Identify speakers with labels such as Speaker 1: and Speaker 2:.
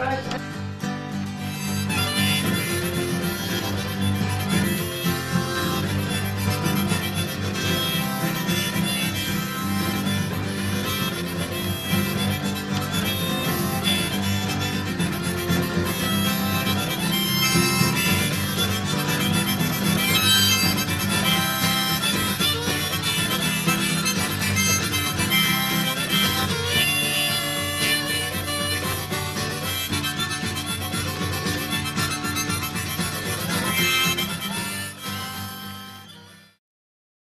Speaker 1: Guys,